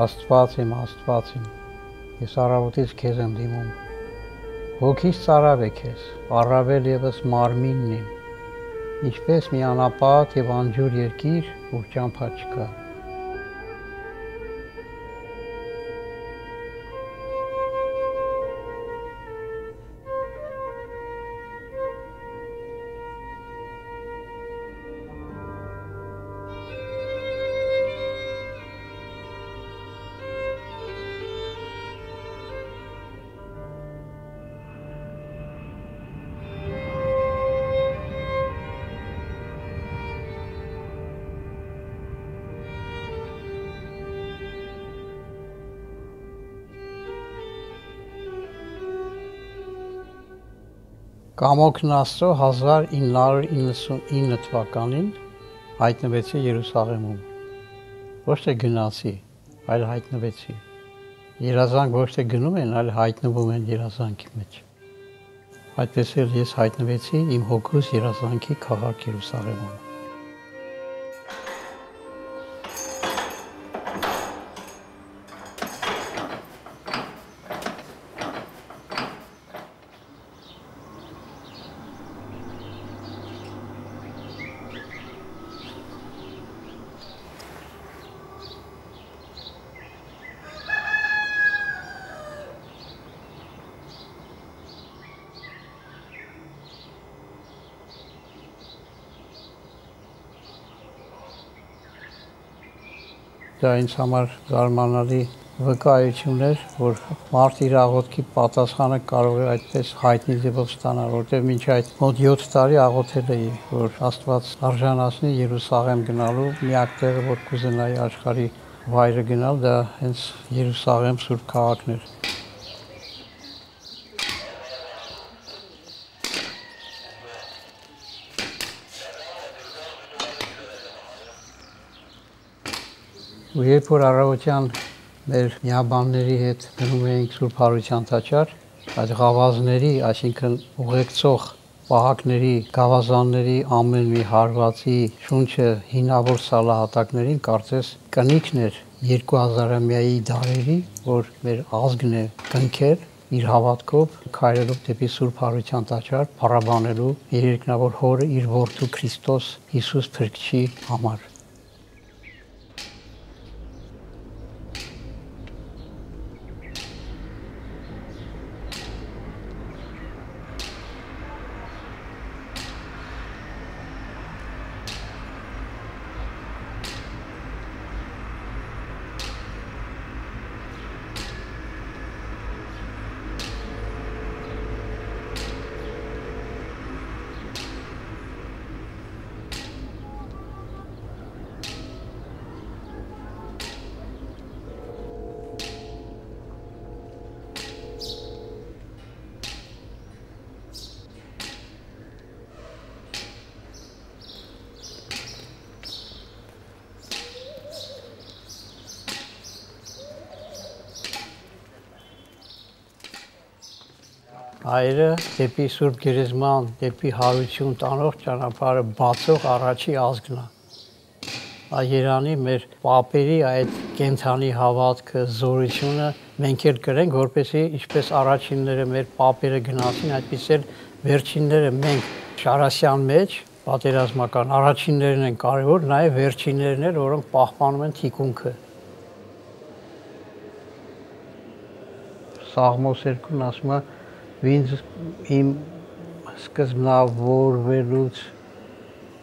Աստված իմ, Աստված իմ, ես առավոտից քեզ եմ դիմում։ Հոգիս ծարավ է քեզ, առավել եւս մարմինն իմ, ինչպես մի անապատ եւ անջուր երկիր, ուր ճամփա չկա։ Կամոքն Աստծո 1999 թվականին հայտնվեցի Երուսաղեմում։ Ոչ թե գնացի, այլ հայտնվեցի։ Երազանք ոչ թե գնում են, այլ հայտնվում են երազանքի մեջ։ Այդպես էլ ես հայտնվեցի իմ հոգուս երազանքի քաղաք Երուսաղեմում։ Դա ինձ համար զարմանալի վկայություն էր, որ մարդ իր աղոթքի պատասխանը կարող է այդպես հայտնի ձևով ստանալ, որտեղ մինչ այդ մոտ 7 տարի աղոթել էի, որ Աստված արժանացնի Երուսաղեմ գնալու, միակ տեղը, որ կուզենայի աշխարհի վայրը գնալ, դա հենց Երուսաղեմ Սուրբ քաղաքն էր։ ու երբ որ առավոտյան մեր միաբանների հետ գնում էինք Սուրբ Հարության տաճար, այդ գավազների, այսինքն ուղեկցող պահակների, գավազանների ամեն մի հարվածի շունչը հինավոր սալահատակներին կարծես կնիքն էր 2000-ամյայի դարերի, որ մեր ազգն է կնքել իր հավատքով քայլելով դեպի Սուրբ Հարության տաճար, փառաբանելու երկնավոր հորը իր որդու Քրիստոս Հիսուս Փրկչի համար։ հայրը դեպի Սուրբ Գերեզման, դեպի հարություն տանող ճանապարհը բացող առաջի ազգն է։ Այ Երանի մեր պապերի այդ կենթանի հավատքը, զորությունը մենք էլ կրենք, որպեսզի ինչպես առաջինները մեր պապերը գնացին, այդպես էլ վերջինները մենք Շարասյան մեջ պատերազմական առաջիններն են կարևոր, նաև վերջիններն են, որոնք պահպանում են թիկունքը։ Սաղմոս 2-ն ասում է ինձ իմ սկզբնավորվելուց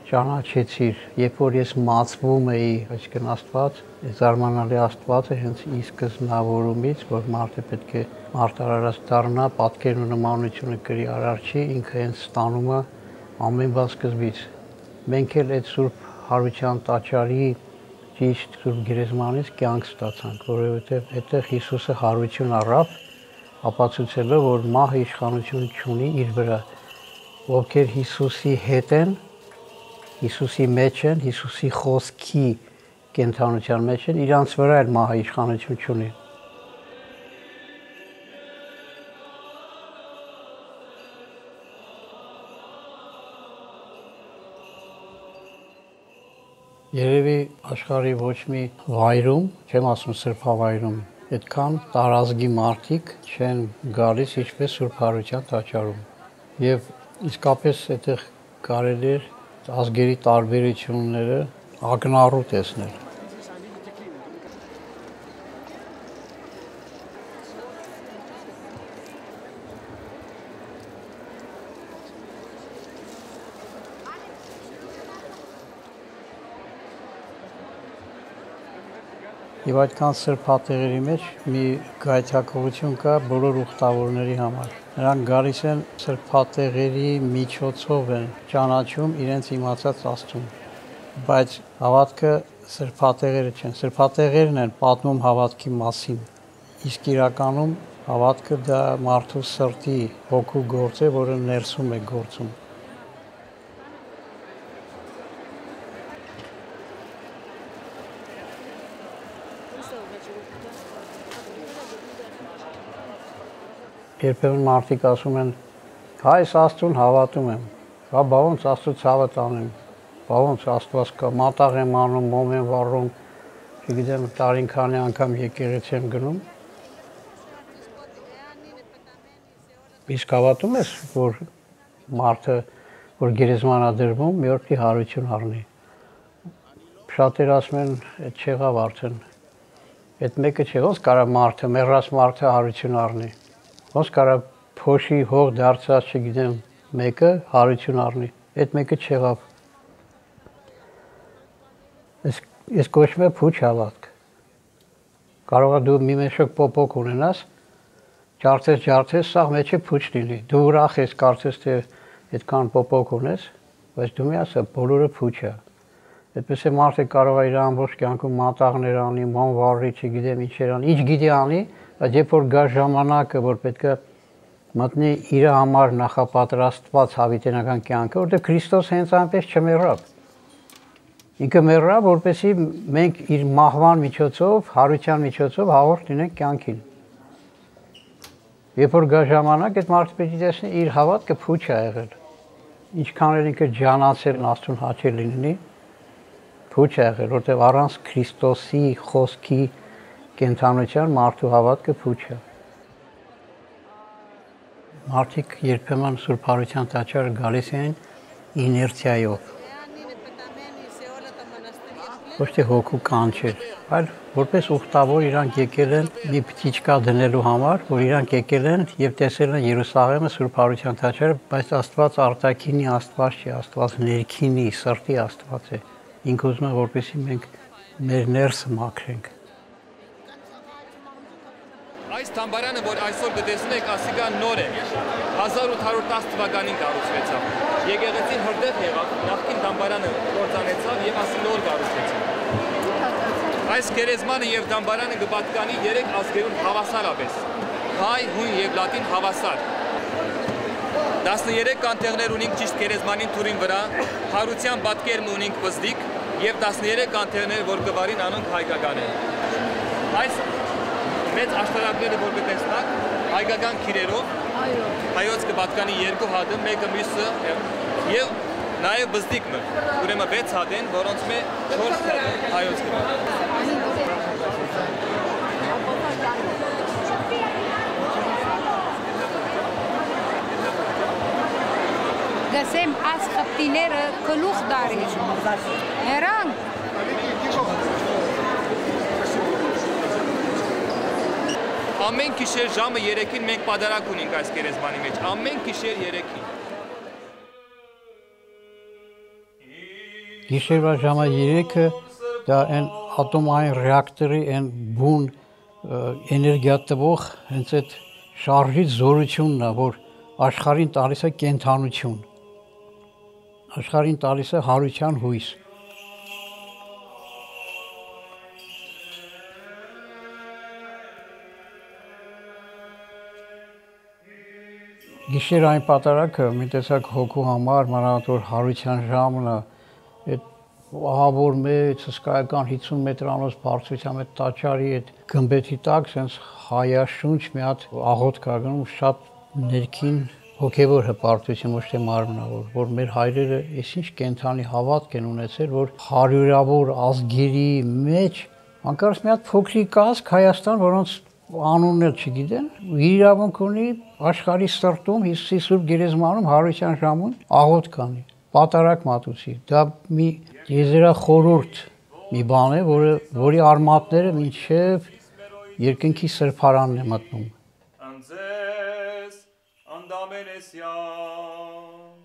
ճանաչեցիր, երբ որ ես մացվում էի, այսինքն Աստված, զարմանալի Աստված է հենց ի սկզբնավորումից, որ մարդը պետք է մարտարարած դառնա, պատկերն ու նմանությունը կրի արարչի, ինքը հենց ստանում է ամեն բան սկզբից։ Մենք էլ այդ Սուրբ Հարության տաճարի ճիշտ Սուրբ Գերեզմանից կյանք ստացանք, որովհետև այդտեղ Հիսուսը հարություն առավ ապացուցելով, որ մահը իշխանություն չունի իր վրա, ովքեր Հիսուսի հետ են, Հիսուսի մեջ են, Հիսուսի խոսքի կենթանության մեջ են, իրանց վրա էլ մահը իշխանություն չունի։ Երևի աշխարհի ոչ մի վայրում, չեմ ասում սրբավայրում, այդքան տարազգի մարդիկ չեն գալիս ինչպես Սուրբ Հարության տաճարում։ Եվ իսկապես այդտեղ կարելի է ազգերի տարբերությունները ակնառու տեսնել։ Եվ այդքան սրբատեղերի մեջ մի գայթակղություն կա բոլոր ուխտավորների համար։ Նրանք գալիս են սրբատեղերի միջոցով են ճանաչում իրենց իմացած Աստծուն։ Բայց հավատքը սրբատեղերը չեն, սրբատեղերն են պատմում հավատքի մասին։ Իսկ իրականում հավատքը դա մարդու սրտի հոգու գործ է, որը ներսում է գործում։ Երբեմն մարդիկ ասում են, հայ Աստծուն հավատում եմ։ Հա բա ոնց Աստծո ցավը տանեմ։ Բա ոնց Աստված կա, մատաղ եմ անում, մոմ եմ վառում, չգիտեմ, տարին քանի անգամ եկեղեցի եմ գնում։ Իսկ հավատում ես, որ մարդը, որ գերեզմանադրվում, մի օր պիտի հարություն առնի։ Շատեր ասում են, այդ չեղավ արդեն։ Այդ մեկը չէ, ոնց կարա մարդը, մեռած մարդը հարություն առնի ոնց կարա փոշի հող դարձած, չգիտեմ, մեկը հարություն առնի։ Այդ մեկը չեղավ։ Այս ես կոչվում է փուչ հավատք։ Կարող է դու մի մեշոկ պոպոկ ունենաս, ջարդես, ջարդես, սա մեջը փուչ լինի։ Դու ուրախ ես, կարծես թե այդքան պոպոկ ունես, բայց դու մի ասա, բոլորը փուչ է։ Այդպես է մարդը կարող է իր ամբողջ կյանքում մատաղներ անի, ման վառի, չգիտեմ ինչեր անի, ինչ գիտի անի, բայց երբ որ գա ժամանակը, որ պետք է մտնի իր համար նախապատրաստված հավիտենական կյանքը, որտեղ Քրիստոս հենց այնպես չմեռավ։ Ինքը մեռավ, որպեսզի մենք իր մահվան միջոցով, հարության միջոցով հաղորդ լինենք կյանքին։ Երբ որ գա ժամանակ, այդ մարդը պետք է տեսնի իր հավատքը փուչ է եղել։ Ինչքան էլ ինքը ջանացել Աստծուն հաճել լինի, փուչ է եղել, որտեղ առանց Քրիստոսի խոսքի կենթանության մարդու հավատքը փուչ է։ Մարդիկ երբեմն Սուրբ Հարության տաճարը գալիս են իներցիայով։ Ոչ թե հոգու կանչել, այլ որպես ուխտավոր իրանք եկել են մի փտիչկա դնելու համար, որ իրանք եկել են եւ տեսել են Երուսաղեմը Սուրբ Հարության տաճարը, բայց Աստված արտաքինի Աստված չի, Աստված ներքինի, սրտի Աստված է։ Ինքը ուզում է որպեսի մենք մեր ներսը մաքրենք Այս թամբարանը, որ այսօր կտեսնեք, ասիկա նոր է։ 1810 թվականին կառուցվեցավ։ Եկեղեցին հրդեհ եղավ, նախկին թամբարանը կործանեցավ եւ ասի նոր կառուցվեցավ։ Այս գերեզմանը եւ թամբարանը կպատկանի 3 ազգերուն հավասարապես։ Հայ, հույն եւ լատին հավասար։ 13 կանտեղներ ունենք ճիշտ գերեզմանին թուրին վրա, հարության պատկերն ունենք վզդիկ եւ 13 կանտեղներ, որ կվարին անոնք հայկական են։ Այս մեծ աշտարակները որ կտեսնակ հայկական քիրերով այո հայոց կպատկանի երկու հատը մեկը մյուսը եւ նաեւ բզդիկը ուրեմն 6 հատ են որոնց մե 4 հատ հայոց կը գսեմ աս խպտիները գլուխ դարի Ամեն գիշեր ժամը 3-ին մենք պատարակ ունենք այս գերեզմանի մեջ, ամեն գիշեր 3-ին։ Գիշերվա ժամը 3-ը դա այն ատոմային ռեակտորի այն բուն էներգիա տվող հենց այդ շարժից զորությունն է, որ աշխարհին տալիս է կենթանություն։ Աշխարհին տալիս է հարության հույս։ Գիշեր այն պատարակը մի տեսակ հոգու համար մանրատոր հարության ժամն է այդ ահավոր մեծ հսկայական 50 մետրանոց բարձրության այդ տաճարի այդ գմբեթի տակ sense հայաշունչ մի հատ աղոտ կա գնում շատ ներքին հոգևոր հպարտություն ոչ թե մարմնավոր, որ մեր հայրերը այսինչ կենթանի հավատք են ունեցել, որ հարյուրավոր ազգերի մեջ անկարծ մի հատ փոքրիկ ազգ Հայաստան, որոնց անուններ չգիտեն, իրավունք ունի աշխարհի սրտում Հիսուսի Սուրբ Գերեզմանում հարության ժամուն աղոտ կանի, պատարակ մատուցի։ Դա մի եզերախորուրդ մի բան է, որը որի արմատները մինչև երկնքի սրբարանն է մտնում Անդամենեսյան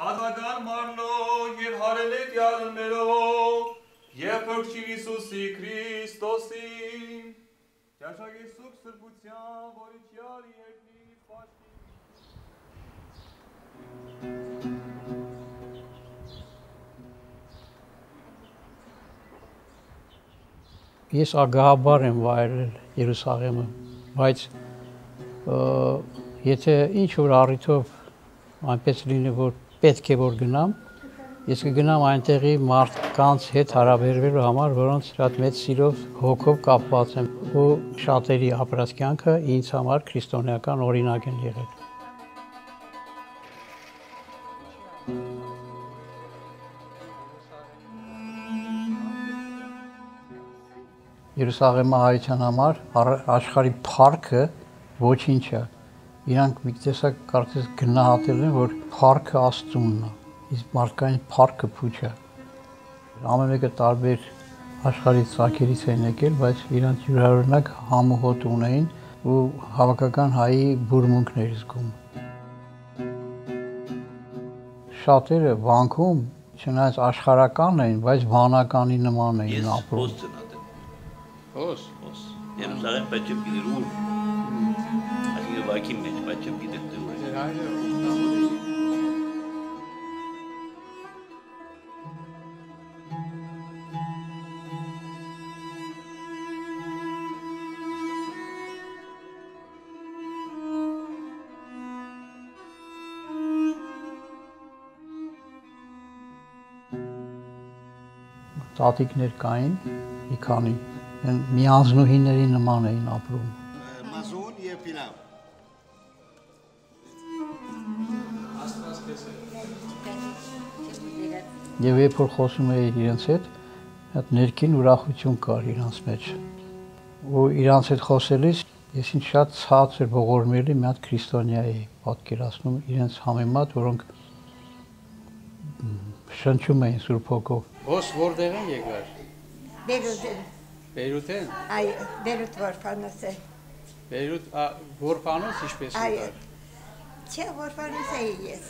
Պատական մարնով եւ հարելետ յալմերով եւ փրկչի Հիսուսի Քրիստոսի Ճաշակի սուք սրբության, որի չյալի ետնի պաշտի Ես ագահաբար եմ վայելել Երուսաղեմը, բայց Եթե ինչ որ առիթով այնպես լինի, որ պետք է որ գնամ, ես կգնամ այնտեղի մարդկանց հետ հարաբերվելու համար, որոնց շատ մեծ սիրով հոգով կապված եմ ու շատերի ապրած կյանքը ինձ համար քրիստոնեական օրինակ են եղել։ Երուսաղեմի հայության համար աշխարհի փառքը ոչինչ է իրանք մի տեսակ կարծես գնահատել են, որ փառքը Աստծունն է, իսկ մարդկային փառքը փուչը։ Ամեն մեկը տարբեր աշխարհի ցակերից են եկել, բայց իրանք յուրօրինակ համոհոտ ունեին ու հավաքական հայի բուրմունքներ զգում։ Շատերը վանքում չնայած աշխարհական էին, բայց վանականի նման էին ապրում։ Ոս, ոս։ Երուսաղեմ պետք է գիրուր ուղակի մեջ, բայց չգիտեմ դու ես։ Ձեր տատիկներ կային մի քանի միանձնուհիների նման էին ապրում մազուն եւ պիլավ Եվ երբ որ խոսում էի իրենց հետ, այդ ներքին ուրախություն կար իրանց մեջ։ Ու իրանց հետ խոսելիս ես ինձ շատ ցածր ողորմելի մի հատ քրիստոնյա էի պատկերացնում իրենց համեմատ, որոնք շնչում էին Սուրբ Հոգով։ Ո՞ս որտեղ են եկար։ Բերութեն։ Բերութեն։ Այո, Բերութ Որփանոս է։ Բերութ Որփանոս ինչպես եկար։ Չէ, Որփանոս էի ես։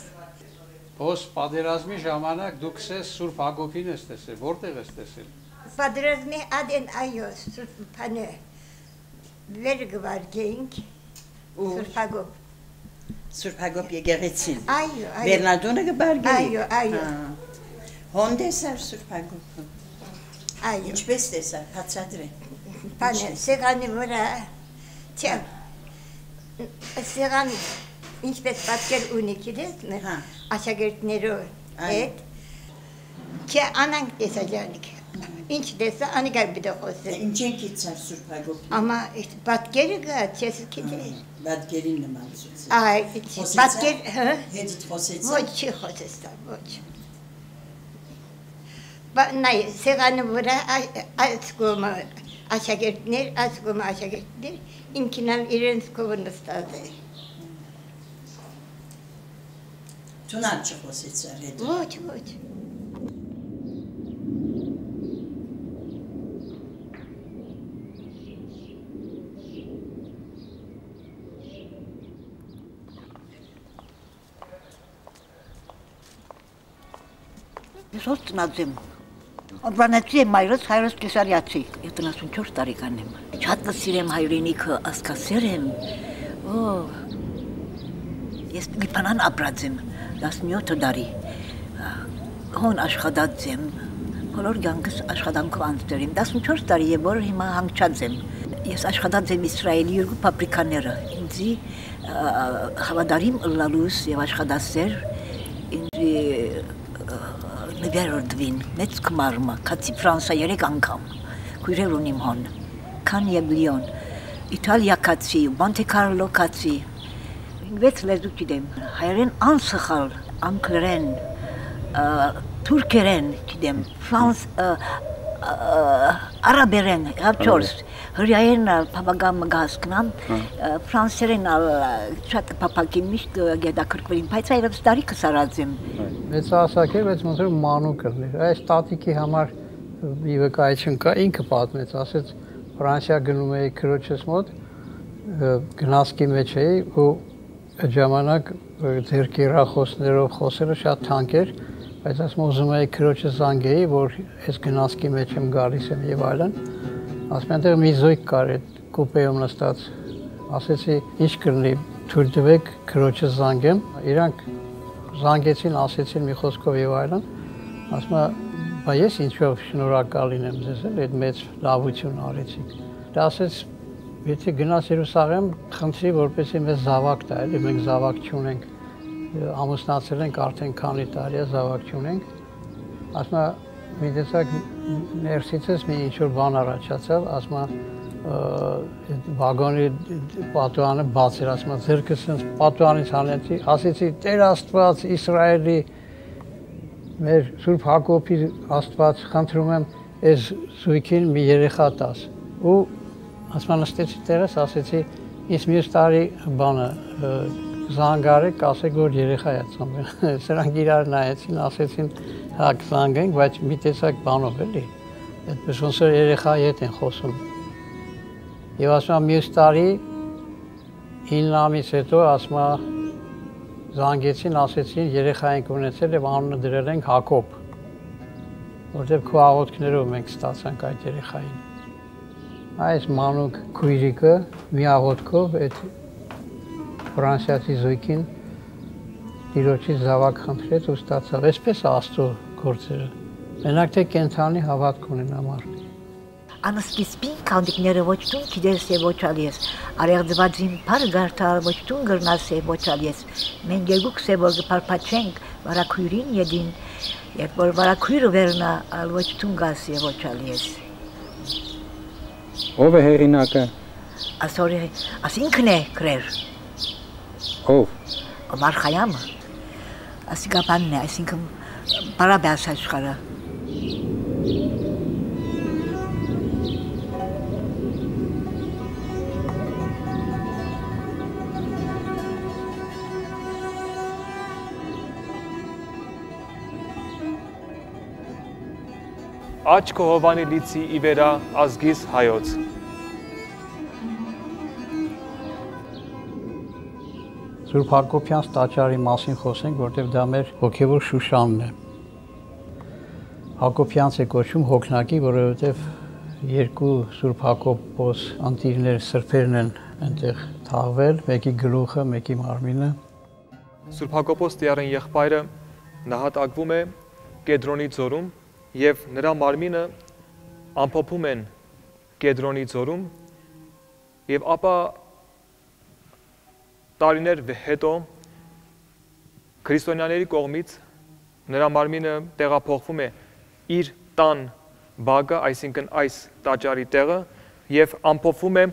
Ոս պատերազմի ժամանակ դուք ցես Սուրբ Հակոբին ես տեսել, որտեղ ես տեսել։ Պատերազմի ադեն այո, Սուրբ Փանը վեր գվարգեինք Սուրբ Հակոբ։ Սուրբ Հակոբ եկեղեցին։ Այո, այո։ Բեռնադոնը գբարգեի։ Այո, այո։ Հոնդեսար Սուրբ Հակոբ։ Այո։ Ինչպես տեսա, հացադրե։ Փանը սեղանի վրա։ Չէ։ Սեղան ինչպես պատկեր ունի գիտես մեր Հա։ աշակերտներով հետ չէ անանք տեսաջանիկ ինչ տեսա անիկա բիդո խոսե Ինչ են գիծար Սուրբ Հակոբ։ ամա այդ պատկերը գա չես գիտես Բադգերին նման ցույց։ այ պատկեր հա Հետ խոսեցա։ ոչ չի խոսեցա ոչ Բա նայ սեղանը վրա ասկոմ աշակերտներ ասկոմ աշակերտներ ինքնալ իրենց կողն նստած է Թունալ չխոսեցա հետ։ ոչ ոչ Ես ո՞ց տնածեմ։ Անվանացի եմ մայրս հայրս կեսարյացի։ Ես 74 տարեկան եմ։ Շատ կսիրեմ հայրենիքը, ասկասեր եմ։ Օ Ես մի բանան ապրած եմ 17 տարի։ Հոն աշխատած եմ։ Բոլոր կյանքս աշխատանքով անցել եմ 14 տարի եւ որ հիմա հանգչած եմ։ Ես աշխատած եմ Իսրայելի երկու փաբրիկաները։ Ինձի հավատարիմ լալուս եւ աշխատասեր նվերորդվին մեծ կմարմա, կացի Ֆրանսա երեք անգամ, քույրեր ունիմ հոն, քան եւ լիոն, Իտալիա կացի, Մոնտե Կարլո կացի, 5 լեզու գիտեմ։ Հայերեն անսխալ, անգլերեն, թուրքերեն գիտեմ, ֆրանս արաբերեն, հապչորս, հրյայեն պապագամ գասկնամ, ֆրանսերեն շատ պապագին միշտ գետակրկվին, բայց այրած տարի կսարած եմ։ Մեծ ասակ է, բայց ոնց որ մանուկ կլներ։ Այս տատիկի համար մի վկայություն կա, ինքը պատմեց, ասեց Ֆրանսիա գնում էի քրոջս մոտ, գնացքի մեջ էի ու այդ ժամանակ ձեր կերախոսներով խոսելը շատ թանկ էր, բայց ասում ուզում էի քրոջը զանգեի, որ այս գնացքի մեջ եմ գալիս եմ եւ այլն։ Ասում այնտեղ մի զույգ կար այդ կուպեում նստած։ Ասեցի, ինչ կլինի, թույլ տվեք քրոջը զանգեմ։ Իրանք զանգեցին, ասեցին մի խոսքով եւ այլն։ Ասում է, բա ես ինչով շնորհակալ լինեմ ձեզ, այդ մեծ լավություն արեցիք։ Դա ասեց, եթե գնաս Երուսաղեմ, խնդրի, որպեսզի մեզ զավակ տա, էլի մենք զավակ չունենք ամուսնացել ենք արդեն քանի տարի է զավակ չունենք ասում է մի տեսակ ներսիցս մի ինչ որ բան առաջացավ ասում է այդ վագոնի պատուանը բաց էր ասում է ձերքս sense պատուանից հանեցի ասեցի Տեր Աստված Իսրայելի մեր Սուրբ Հակոբի Աստված խնդրում եմ այս զույգին մի երեխա տաս ու ասում նստեցի Տերս ասեցի իսկ մյուս տարի բանը զանգարեք, ասեք որ երեխա է ծնվել։ Սրանք իրար նայեցին, ասեցին հա կզանգենք, բայց մի տեսակ բանով էլի։ Այդպես ոնց որ երեխայի հետ են խոսում։ Եվ ասում եմ մյուս տարի 9 ամիս հետո ասում եմ զանգեցին, ասեցին երեխա ենք ունեցել եւ անունը դրել ենք Հակոբ։ Որտեւ քո աղոթքներով մենք ստացանք այդ երեխային։ Այս մանուկ քույրիկը մի աղոթքով այդ ֆրանսիացի զույգին տիրոջի զավակ խնդրեց ու ստացավ։ Այսպես Աստծո գործերը։ Մենակ թե կենթանի հավատք ունենա մարդը։ Անսկիզբին կանդիկները ոչ տուն գիտես եւ ոչ ալիես։ Արեղծվածին բար գարտալ ոչ տուն գրնաս եւ ոչ ալիես։ Մենք երկուք սե որ գփարփաչենք վարակույրին յեդին, երբ որ վարակույրը վերնա, ալ ոչ տուն գաս եւ ոչ ալիես։ Ով է հերինակը։ Ասորի, ասինքն է գրեր։ Ով։ Օմար Խայամը։ Ասիկապանն է, այսինքն բարաբաս աշխարհը։ Աչք Հովանի լիցի իվերա ազգիս հայոց Սուրբ Հակոբյան տաճարի մասին խոսենք, որտեղ դա մեր հոգևոր Շուշանն է։ Հակոբյանց է կոչում հոգնակի, որովհետև երկու Սուրբ Հակոբոս անտիրներ սրբերն են այնտեղ թաղվել, մեկի գլուխը, մեկի մարմինը։ Սուրբ Հակոբոս տիարին եղբայրը նահատակվում է Կեդրոնի ձորում եւ նրա մարմինը ամփոփում են Կեդրոնի ձորում եւ ապա տարիներ հետո քրիստոնյաների կողմից նրա մարմինը տեղափոխվում է իր տան բագը, այսինքն այս տաճարի տեղը եւ ամփոփվում է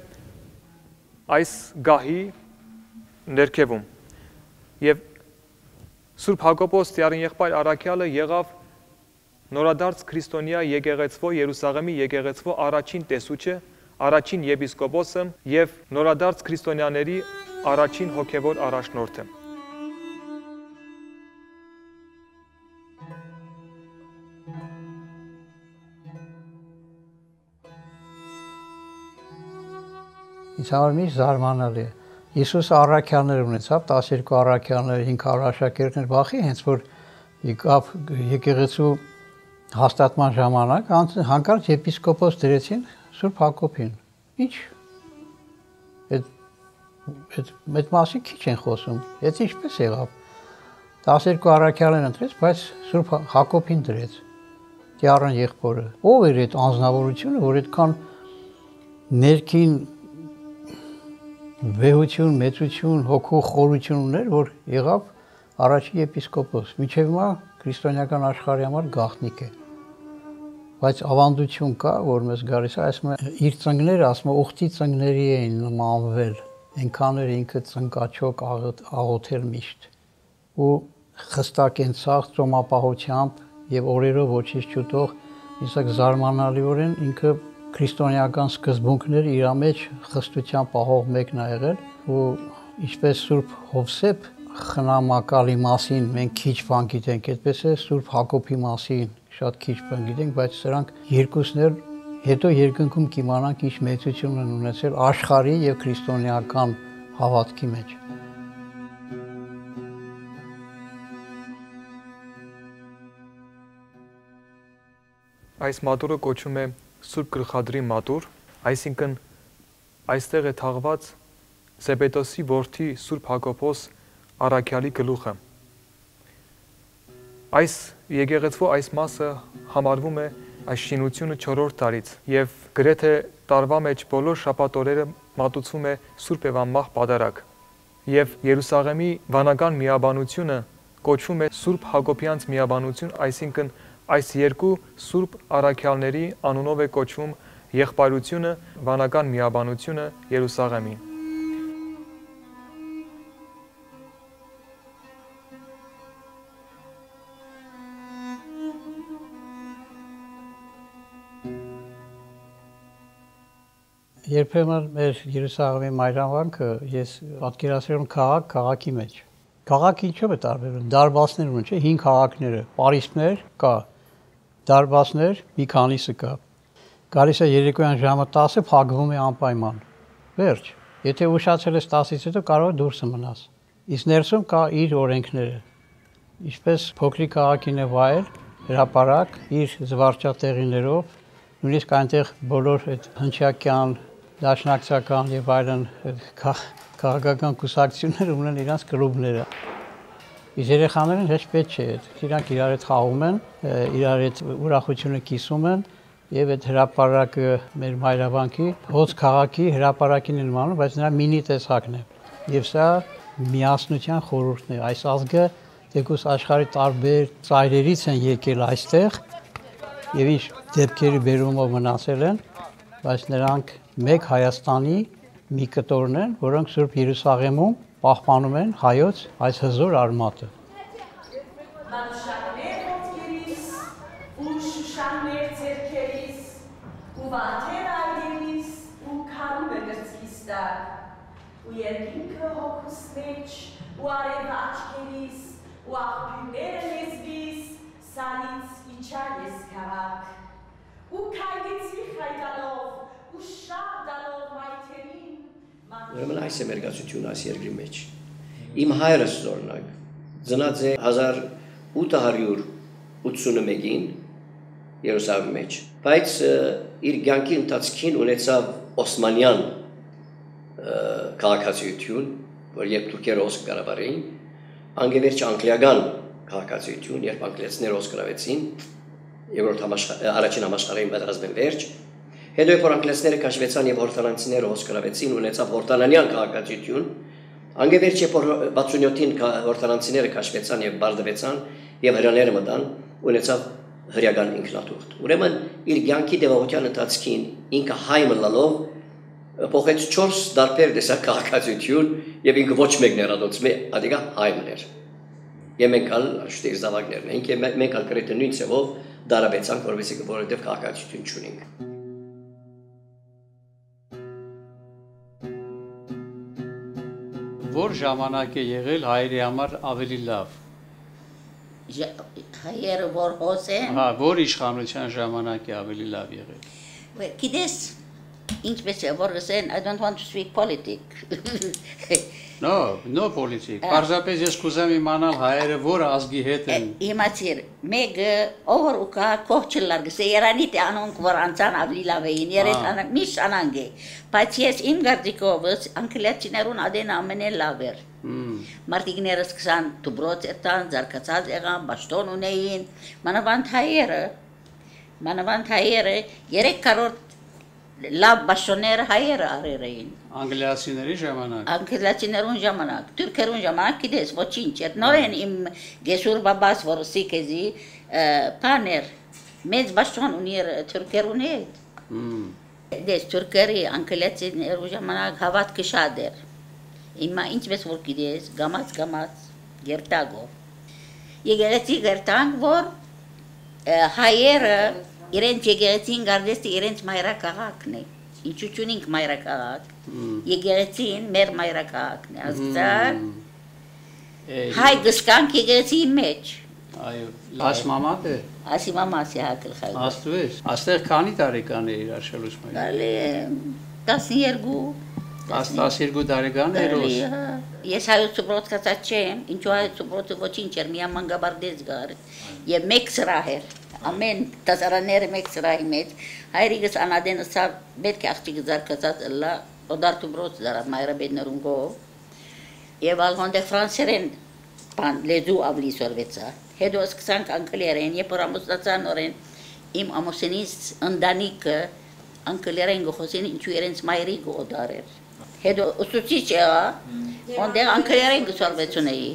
այս գահի ներքևում։ Եվ Սուրբ Հակոբոս Տիարին եղբայր Արաքյալը եղավ նորադարձ քրիստոնյա եկեղեցվո Երուսաղեմի եկեղեցվո առաջին տեսուչը, առաջին եպիսկոպոսը եւ նորադարձ քրիստոնյաների առաջին հոգևոր առաջնորդը։ Ինձ համար մի զարմանալի է։ Հիսուս առաքյաներ ունեցավ, 12 առաքյաներ, 500 աշակերտներ բախի, հենց որ եկավ եկեղեցու հաստատման ժամանակ հանկարծ եպիսկոպոս դրեցին Սուրբ Հակոբին։ Ինչ այդ այդ մասին քիչ են խոսում։ Այդ ինչպես եղավ։ 12 առաքյալն ընտրեց, բայց Սուրբ Հակոբին դրեց։ Տիարան եղբորը։ Ո՞վ էր այդ անznավորությունը, որ այդքան ներքին վեհություն, մեծություն, հոգու խորություն ուներ, որ եղավ առաջին եպիսկոպոս։ Միջև հիմա քրիստոնեական աշխարհի համար գաղտնիք է բայց ավանդություն կա, որ մեզ գալիս է, ասում է իր ծնգները, ասում է ուխտի ծնգների էին նմանվել այնքան էր ինքը ծնկաչոք աղոթել միշտ ու խստակենցաղ ծոմապահությամբ եւ օրերով ոչինչ չուտող իսակ զարմանալիորեն ինքը քրիստոնեական սկզբունքներ իր մեջ խստության պահող մեկն ա եղել ու ինչպես Սուրբ Հովսեփ խնամակալի մասին մենք քիչ բան գիտենք, այդպես է Սուրբ Հակոբի մասին շատ քիչ բան գիտենք, բայց սրանք երկուսն էլ հետո երկնքում կիմանանք ինչ մեծություն են ունեցել աշխարհի եւ քրիստոնեական հավատքի մեջ։ Այս մատուրը կոչվում է Սուրբ Գլխադրի մատուր, այսինքն այստեղ է թաղված Զեբեդոսի որդի Սուրբ Հակոբոս Արաքյալի գլուխը։ Այս եկեղեցու այս մասը համարվում է այս շինությունը 4-րդ տարից եւ գրեթե տարվա մեջ բոլոր շաբաթօրերը մատուցվում է Սուրբ Եվանմահ պատարակ։ Եվ Երուսաղեմի վանական միաբանությունը կոչվում է Սուրբ Հակոբյանց միաբանություն, այսինքն այս երկու Սուրբ Արաքյալների անունով է կոչվում եղբայրությունը, վանական միաբանությունը Երուսաղեմի։ Երբեմն մեր Երուսաղեմի մայրավանքը ես պատկերացրում քաղաք քաղաքի մեջ։ Քաղաքը ինչով է տարբերվում։ Դարբասներ ունեն, չէ՞, 5 քաղաքները, Փարիսներ կա, դարբասներ մի քանիսը կա։ Գալիս է երեկոյան ժամը 10-ը փակվում է անպայման։ Վերջ։ Եթե ուշացել ես 10-ից հետո կարող է դուրս մնաս։ Իսկ ներսում կա իր օրենքները։ Ինչպես փոքրիկ քաղաքին է վայել, հրաապարակ իր զվարճատեղիներով, նույնիսկ այնտեղ բոլոր այդ հնչակյան դաշնակցական եւ այլն քաղաքական կուսակցությունները ունեն իրանց կլուբները։ Իսկ երեխաներին հեչ պետք չէ, իրանք իրար հետ խաղում են, իրար հետ ուրախությունը կիսում են եւ այդ հրաապարակը մեր մայրավանքի հոց քաղաքի հրաապարակին են մանում, բայց նրա մինի տեսակն է։ Եվ սա միասնության խորհուրդն է։ Այս ազգը դեկուս աշխարհի տարբեր ծայրերից են եկել այստեղ եւ ինչ դեպքերի բերումով մնացել են, բայց նրանք մեկ Հայաստանի մի կտորն են, որոնք Սուրբ Երուսաղեմում պահպանում են հայոց այս հզոր արմատը։ Ուրեմն այս է մերկացությունը այս երկրի մեջ։ Իմ հայրս օրինակ ծնած է 1881-ին Երուսաղեմի մեջ, բայց իր ցանկի ընթացքին ունեցավ Օսմանյան քաղաքացիություն, որ երբ թուրքերը ոսկ Ղարաբաղին, անգևերջ անգլիական քաղաքացիություն, երբ անգլիացիները ոսկ գրավեցին, երկրորդ համաշխարհային առաջին համաշխարհային պատերազմեն վերջ, Հետո երբ որ անգլեսները քաշվեցան եւ հորտալանցիները հոսկրավեցին ունեցավ հորտալանյան քաղաքացիություն, անգևերջ երբ որ 67-ին հորտալանցիները քաշվեցան եւ բարձվեցան եւ հրաները մտան, ունեցավ հրյական ինքնաթուղթ։ Ուրեմն իր ցանկի դեպավորության ընթացքին ինքը հայ մնալով փոխեց 4 դարբեր դեսակ քաղաքացիություն եւ ինքը ոչ մեկ ներառած մի ադիգա դե հայմներ։ Եվ մենք ալ շտի զավակներն ենք, մենք ալ գրեթե նույն ցեղով դարաբեցանք, որովհետեւ որովհետեւ քաղաքացիություն չունենք։ որ ժամանակ է եղել հայերի համար ավելի լավ։ Հայերը որ հոս են։ Հա, որ իշխանության ժամանակ է ավելի լավ եղել։ Գիտես, ինչպես է որ ասեն, I don't want to speak politics։ No, no politics։ Պարզապես ես կուզեմ իմանալ հայերը որ ազգի հետ են։ Իմացիր, մեկը ով ու կա կողչլար գսե Երանի տե անոնք որ անցան ավելի լավ էին, երես անանք միշտ անանգ է։ Բայց ես իմ գարդիկովս անկլիացիներուն ադեն ամենը լավ էր։ Մարտիկները սկսան դուբրոց էտան, զարգացած եղան, ճաշտոն ունեին, մանավանդ հայերը մանավանդ հայերը 3 կարորդ լավ բաշոները հայերը արեր էին։ Անգլիացիների ժամանակ։ Անգլիացիներուն ժամանակ, թուրքերուն ժամանակ գիտես ոչինչ, այդ նորեն իմ գեսուր բաբաս որ սիկեզի պաներ մեծ բաշոն ունի թուրքերուն հետ։ Դες թուրքերի անգլիացիներու ժամանակ հավատքը շատ էր։ Հիմա ինչպես որ գիտես, գամած գամած գերտագով։ Եկեղեցի գերտանք, որ հայերը իրենց եկեղեցին գարդեստի իրենց մայրաքաղաքն է։ Ինչու չունենք մայրաքաղաք։ Եկեղեցին մեր մայրաքաղաքն է, հասկացար։ Հայ գսկանք եկեղեցի մեջ։ Այո, ասմամատ է։ Ասի մամասի հակլ խայ։ Աստուես, աստեղ քանի տարեկան է իր աշելուսմը։ Գալի 12 12 տարեկան է ռոս։ հա։ Ես հայոց ծուբրոց կացած չեմ, ինչու հայոց ծուբրոցը ոչինչ էր, մի ամանգաբարդեց գար։ Եվ մեկ սրահ էր, ամեն տասարաները մեկ սրահի մեջ։ Հայրիկս անադենը սա պետք է աղջիկը զարկացած լա, օդար ծուբրոց դարավ մայրը բեդներունգով։ Եվ ալհոնդե ֆրանսերեն բան լեզու ավլի սորվեցա։ Հետո սկսանք անգլերեն, երբ որ ամուսնացա նորեն իմ ամուսինիս ընտանիքը անգլերեն գխոսին ինչու իրենց մայրի գոդար էր։ Հետո ուսուցիչ եղա, ոնդեղ անգլերեն գսորվեցունեի։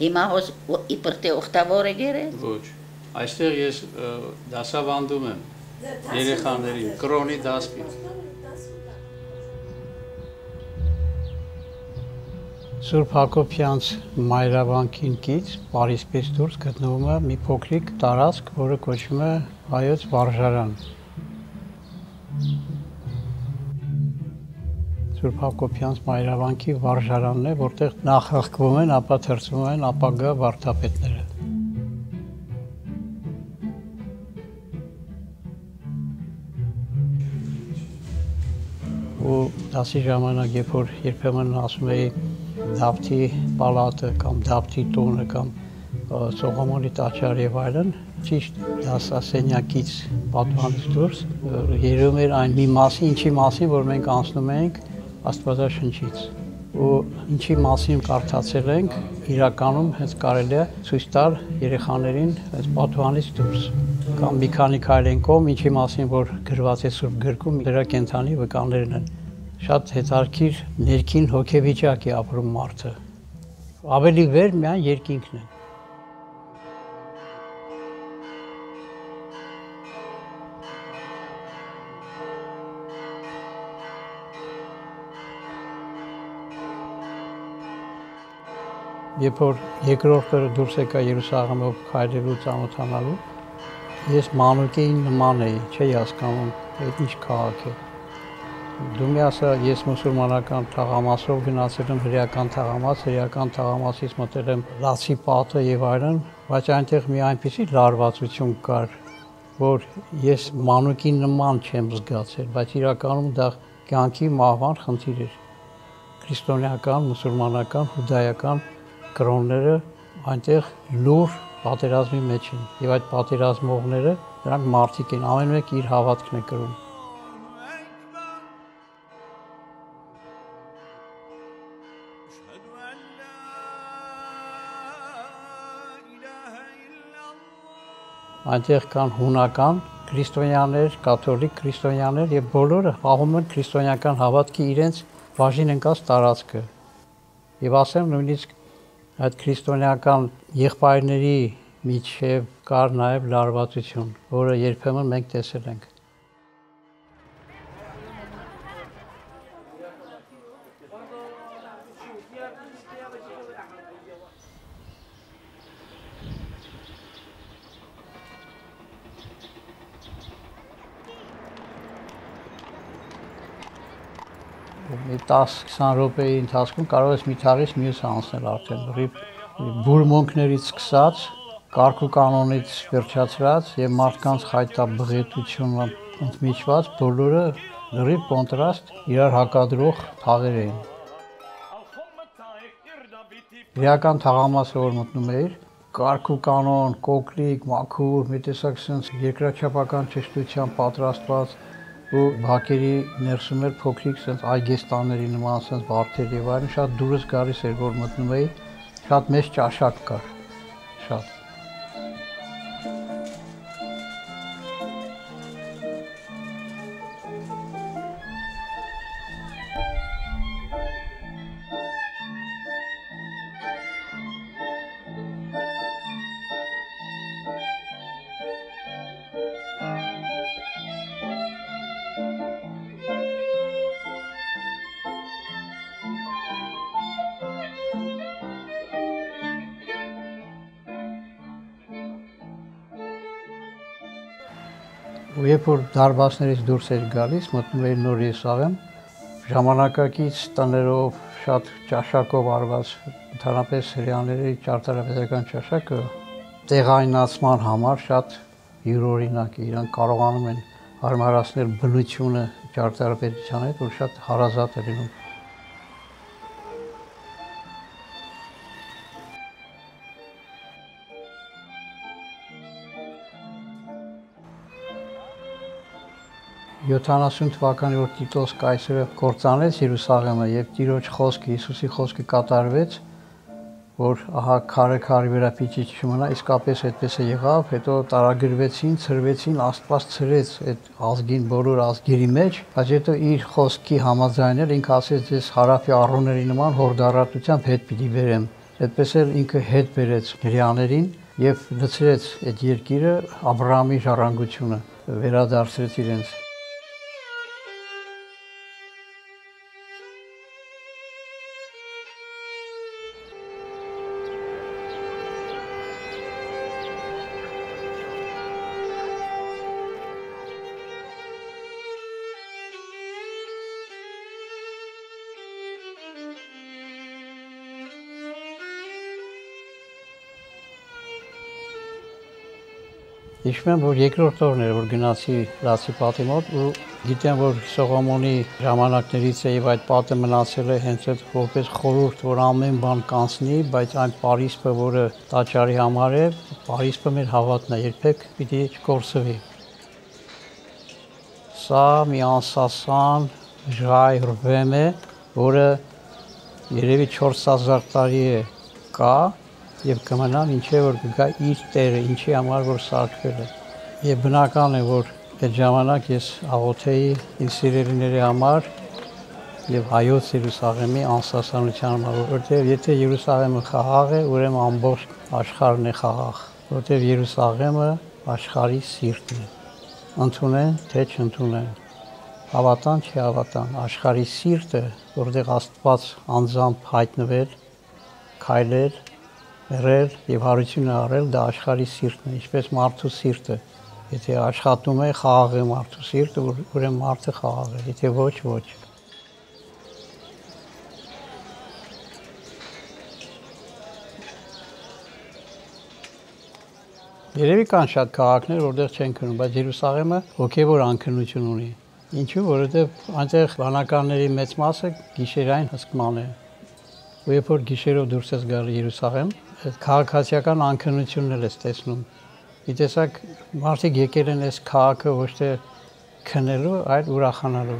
Հիմա հոս իբր թե օգտավոր է գերես։ Ոչ։ Այստեղ ես դասավանդում եմ երեխաներին, կրոնի դասպի։ Սուրբ Հակոբյանց մայրավանքին կից Փարիսպես դուրս գտնվում է մի փոքրիկ տարածք, որը կոչվում է հայոց վարժարան։ Սուրբ Հակոբյանց մայրավանքի վարժարանն է, որտեղ նախախկվում են, ապա թրծվում են ապագա վարդապետները։ ու դասի ժամանակ, երբ որ երբեմն ասում էի Դավթի պալատը կամ Դավթի տունը կամ Սողոմոնի տաճար եւ այլն, ճիշտ դասասենյակից պատմանից դուրս ը, երևում էր այն մի մասի, ինչի մասին, որ մենք անցնում ենք Աստվածաշնչից ու ինչի մասին կարդացել ենք, իրականում հենց կարելի է ցույց տալ երեխաներին հենց պատվանից դուրս կամ մի քանի քայլ են կողմ, ինչի մասին որ գրված է Սուրբ գրքում, դրա կենթանի վկաներն են շատ հետարքիր ներքին հոգեվիճակ է ապրում մարդը։ Ավելի վեր միայն երկինքն է։ Երբ որ երկրորդը դուրս եկա Երուսաղեմով քայլելու ծանոթանալու, ես մանուկեին նման էի, չէի հասկանում, այդ ինչ քաղաք է։ Դու մի ասա, ես մուսուլմանական թաղամասով գնացել եմ հրեական թաղամաս, հրեական թաղամասից մտել եմ լացի պատը եւ այլն, բայց այնտեղ մի այնպեսի լարվածություն կար, որ ես մանուկի նման չեմ զգացել, բայց իրականում դա կյանքի մահվան խնդիր էր։ Քրիստոնեական, մուսուլմանական, հուդայական կրոնները այնտեղ լուր պատերազմի մեջ են եւ այդ պատերազմողները նրանք մարդիկ են ամեն մեկ իր հավատքն է կրում այնտեղ կան հունական քրիստոնյաներ, կաթոլիկ քրիստոնյաներ եւ բոլորը պահում են քրիստոնեական հավատքի իրենց բաժին ընկած տարածքը։ Եվ ասեմ նույնիսկ այդ քրիստոնեական եղբայրների միջև կար նաև լարվածություն, որը երբեմն մենք տեսել ենք։ մի 10-20 րոպեի ընթացքում կարող ես մի թաղից մյուսը անցնել արդեն լրիվ բուրմոնքներից սկսած կարգու կանոնից վերջացրած եւ մարդկանց խայտաբղետությունը ընդմիջված բոլորը լրիվ կոնտրաստ իրար հակադրող թաղեր էին Իրական թաղամասը որ մտնում էիր կարգու կանոն, կոկլիկ, մաքուր, մի տեսակ sense երկրաչափական ճշտության պատրաստված ու բակերի ներսում էր փոքրիկ sense այգեստանների նման sense վարդեր եւ այլն շատ դուրս գալիս էր որ մտնում էի շատ մեծ ճաշակ կար շատ Երբ որ դարբասներից դուրս էր գալիս, մտնում էր նոր եսաղեմ, ժամանակակից տներով շատ ճաշակով արված ընդհանրապես հрьяաների ճարտարապետական ճաշակը տեղայնացման համար շատ յուրօրինակ է, իրենք կարողանում են հարմարացնել բնությունը ճարտարապետության հետ, որ շատ հարազատ է լինում 70 թվականի որ Տիտոս կայսրը կործանեց Երուսաղեմը եւ Տիրոջ խոսքը Հիսուսի խոսքը կատարվեց, որ ահա քարը քարի վրա պիտի չմնա, իսկապես այդպես է եղավ, հետո տարագրվեցին, ծրվեցին, Աստված ծրեց այդ ազգին բոլոր ազգերի մեջ, բայց հետո իր խոսքի համաձայնել ինքը ասեց ես հարավի առուների նման հորդարատությամբ հետ պիտի վերեմ։ Այդպես էլ ինքը հետ բերեց հрьяաներին եւ լցրեց այդ երկիրը Աբրահամի ժառանգությունը վերադարձրեց իրենց Հիշում եմ, որ երկրորդ օրն էր, որ գնացի Լացի պատի մոտ ու գիտեմ, որ Սողոմոնի ժամանակներից է եւ այդ պատը մնացել է հենց այդ որպես խորհուրդ, որ ամեն բան կանցնի, բայց այն Փարիսը, որը տաճարի համար է, Փարիսը մեր հավատն է, երբեք պիտի չկորսվի։ Սա մի անսասան ժայր վեմ է, որը երևի 4000 տարի է կա եւ կմնան ինչե որ կգա իր Տերը, ինչի համար որ սարքվել է։ Եվ բնական է որ այդ ժամանակ ես աղոթեի իմ սիրելիների համար եւ հայոց Երուսաղեմի անսասանության համար, որովհետեւ եթե Երուսաղեմը խաղաղ է, ուրեմն ամբողջ աշխարհն է խաղաղ, որովհետեւ Երուսաղեմը աշխարհի սիրտն է։ Ընդունեն, թե չընդունեն հավատան չի հավատան աշխարհի սիրտը որտեղ Աստված անձամբ հայտնվել քայլել եղել եւ հարություն արել դա աշխարհի սիրտն է, ինչպես մարդու սիրտը։ Եթե աշխատում է խաղաղ է մարդու սիրտը, ուրեմն մարդը խաղաղ է, եթե ոչ, ոչ։ Երևի կան շատ քաղաքներ, որտեղ չեն քնում, բայց Երուսաղեմը հոգևոր անքնություն ունի։ Ինչու՞, որովհետև այնտեղ բանականների մեծ մասը գիշերային հսկման է։ Ու երբ որ գիշերով դուրս ես գալի Երուսաղեմ, քաղաքացիական անքնությունն էլ ես տեսնում։ Գիտեսակ մարդիկ եկել են այս քաղաքը ոչ թե քնելու, այլ ուրախանալու։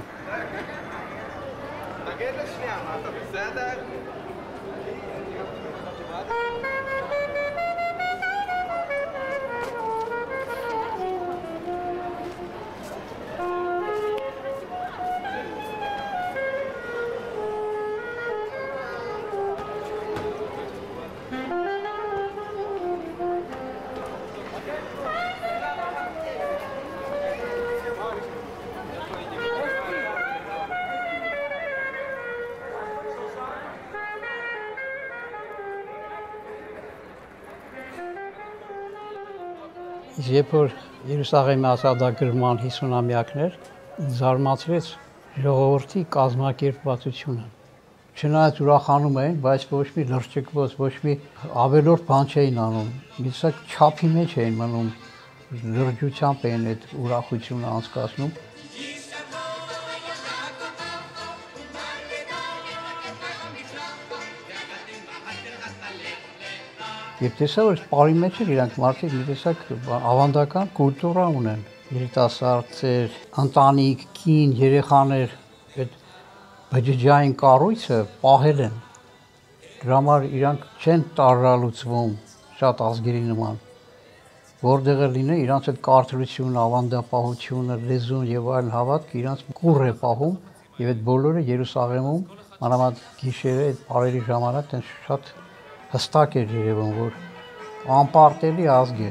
Երբ որ Երուսաղեմի ազատագրման 50-ամյակներ զարմացրեց ժողովրդի կազմակերպվածությունը։ Չնայած ուրախանում էին, բայց ոչ մի լրջկված, ոչ մի ավելորդ բան չէին անում։ Իսակ չափի մեջ էին մնում, լրջությամբ էին այդ ուրախությունը անցկացնում։ Եվ տեսա որ բարի մեջ էր իրանք մարդիկ մի տեսակ ավանդական կուլտուրա ունեն. երիտասարդներ, ընտանիք, կին, երեխաներ այդ բջջային կառույցը պահել են։ Դրա համար իրանք չեն տարրալուծվում շատ ազգերի նման որտեղ էլ լինե իրանց այդ կարծրությունը, ավանդապահությունը, լեզուն եւ այլն հավատք իրանց կուռ է պահում եւ այդ բոլորը Երուսաղեմում մանավանդ գիշերը այդ բարերի ժամանակ այն շատ հստակ էր երևում, որ անպարտելի ազգ է։